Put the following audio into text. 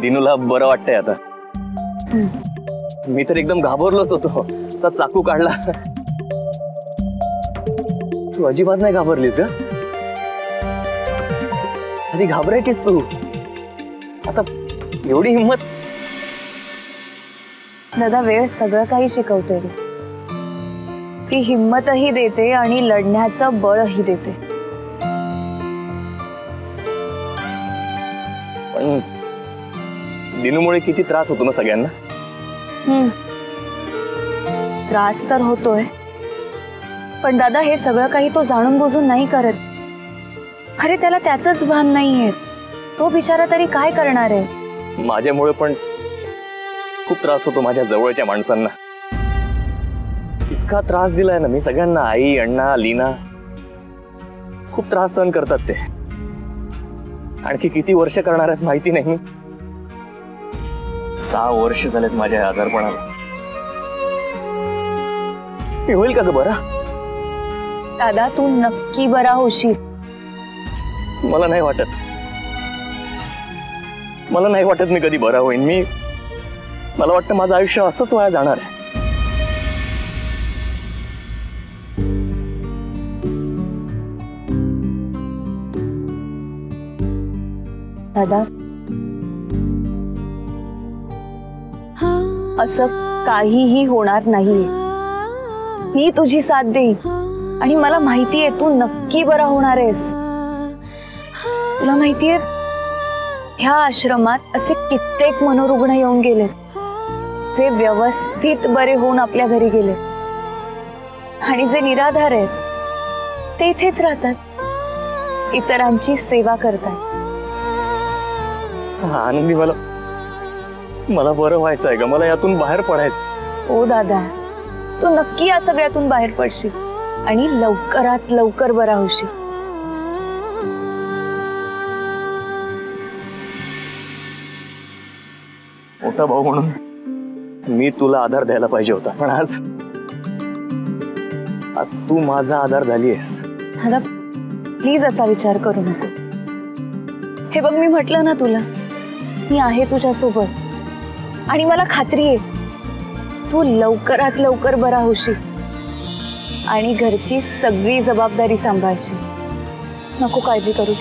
दिनूला बरं वाटतंय आता. मी तर एकदम घाबरलोच होतो. असा चाकू काढला. तू अजिबात नाही घाबरलीस का आधी घाबरायचीस तू. आता एवढी हिंमत. दादा वेळ सगळं काही शिकवते रे. ती हिंमतही देते आणि लढण्याचं बळही देते. पण दिनूमुळे किती त्रास होतो ना सगळ्यांना? हम्म. त्रास तर होतोय. पण दादा हे सगळं काही तो जाणून बुजून नाही करत. अरे त्याला त्याच भान नाहीये. तो बिचारा तरी काय करणार आहे? माझ्यामुळे पण खूप त्रास होतो माझ्या जवळच्या माणसांना. इतका त्रास दिलाय ना मी सगळ्यांना आई अण्णा लीना. खूप त्रास सहन करतात ते. आणखी किती वर्ष करणार आहेत माहिती नाही. सहा वर्ष झालेत माझ्या आजारपणाला. होईल का ग बरा? दादा तू नक्की बरा होशील. मला नाही वाटत. मला नाही वाटत मी कधी बरा होईन. मी मला वाटतं माझं आयुष्य असंच वाया जाणार आहे. दादा। असं काहीही होणार नाहीये. मी तुझी साथ देईन. आणि मला माहितीये तू नक्की बरा होणार आहेस. तुला माहितीये, ह्या आश्रमात असे कित्येक मनोरुग्ण येऊन गेलेत जे व्यवस्थित बरे होऊन आपल्या घरी गेले. आणि जे निराधार आहेत, ते इथेच राहतात. इतरांची सेवा करतात. हा, आनंदी मला मला बरं व्हायचं आहे ग मला यातून बाहेर पडायचं हो दादा तू नक्की या सगळ्यातून बाहेर पडशील आणि लवकरात लवकर बरा होशील. मोठा भाऊ म्हणून मी तुला आधार द्यायला पाहिजे होता पण आज आज तू माझा आधार झालीयस. दादा प्लीज़ असा विचार करू नको. हे बघ मी म्हटलं ना तुला मी आहे तुझ्यासोबत. आणि मला खात्री आहे, तू लवकरात लवकर बरा होशी आणि घरची सगळी जबाबदारी सांभाळशील. नको काळजी करू.